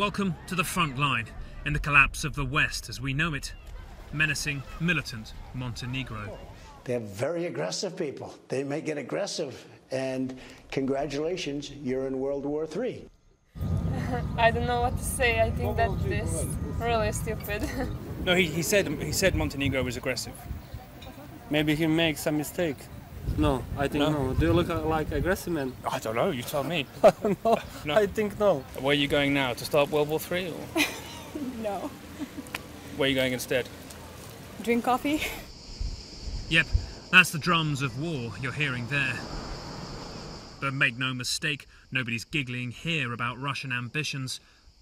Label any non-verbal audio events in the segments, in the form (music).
Welcome to the front line in the collapse of the West as we know it, menacing militant Montenegro. They're very aggressive people. They make it aggressive. And congratulations, you're in World War III. (laughs) I don't know what to say. I think that that is really stupid. (laughs) No, he, he said he said Montenegro was aggressive. Maybe he makes a mistake. No, I think No? no. Do you look uh, like aggressive man? I don't know. You tell me. (laughs) no, No. I think no. Where are you going now to start World War Three, or (laughs) No. (laughs) where are you going instead? Drink coffee? Yep, that's the drums of war you're hearing there. But make no mistake, nobody's giggling here about Russian ambitions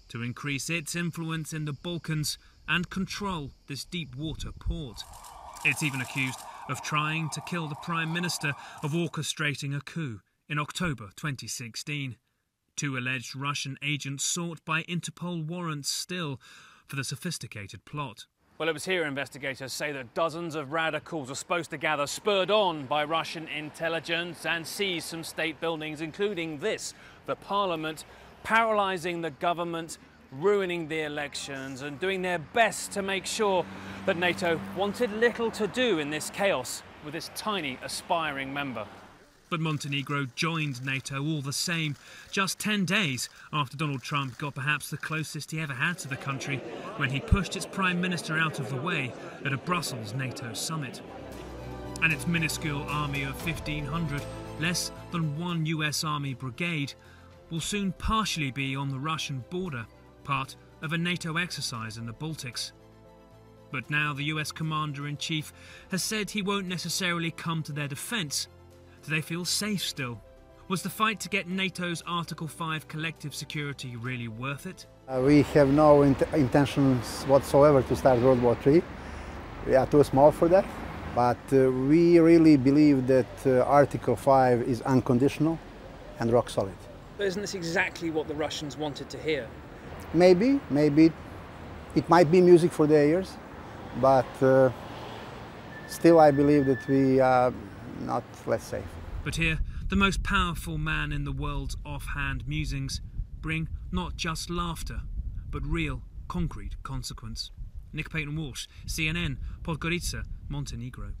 to increase its influence in the Balkans and control this deep water port. It's even accused of trying to kill the Prime Minister of orchestrating a coup in October 2016. Two alleged Russian agents sought by Interpol warrants still for the sophisticated plot. Well, it was here investigators say that dozens of radicals were supposed to gather, spurred on by Russian intelligence, and seize some state buildings, including this, the parliament, paralysing the government, ruining the elections, and doing their best to make sure that NATO wanted little to do in this chaos with this tiny, aspiring member. But Montenegro joined NATO all the same, just 10 days after Donald Trump got perhaps the closest he ever had to the country when he pushed its prime minister out of the way at a Brussels NATO summit. And its minuscule army of 1,500, less than one US Army brigade, will soon partially be on the Russian border, part of a NATO exercise in the Baltics. But now the US Commander in Chief has said he won't necessarily come to their defence. Do they feel safe still? Was the fight to get NATO's Article 5 collective security really worth it? Uh, we have no int- intentions whatsoever to start World War III. We are too small for that. But uh, we really believe that uh, Article 5 is unconditional and rock solid. But isn't this exactly what the Russians wanted to hear? Maybe, maybe it might be music for their ears, but uh, still I believe that we are not less safe. But here, the most powerful man in the world's offhand musings bring not just laughter, but real, concrete consequence. Nick Paton Walsh, CNN, Podgorica, Montenegro.